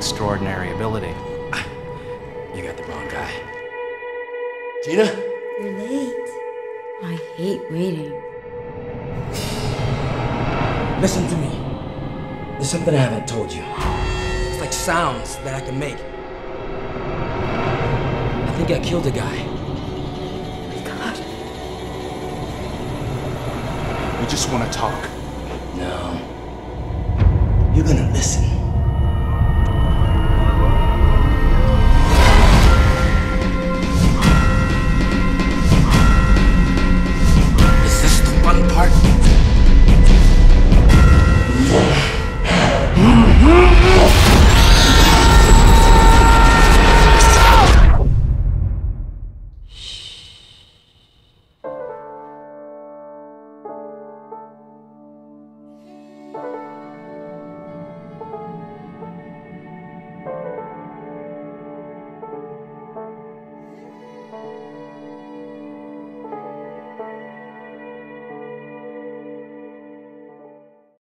extraordinary ability. You got the wrong guy. Gina? You're late. I hate waiting. Listen to me. There's something I haven't told you. It's like sounds that I can make. I think I killed a guy. God. We just want to talk. No. You're gonna listen.